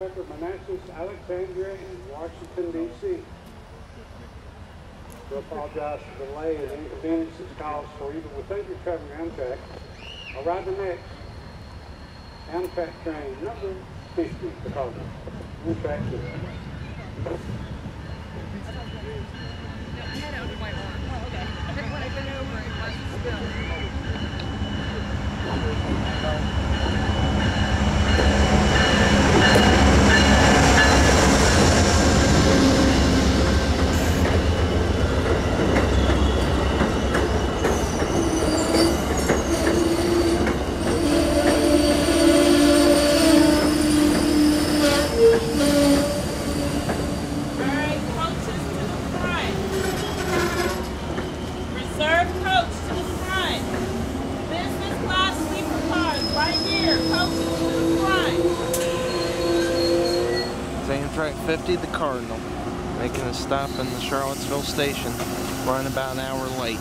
Pepper, Manassas, Alexandria, and Washington, D.C. We apologize for the delay and inconvenience this caused for you, but we thank you for traveling Amtrak. I'll ride the next Amtrak train, number 50, Chicago. Amtrak 50. Amtrak 50, the Cardinal, making a stop in the Charlottesville station, running about an hour late.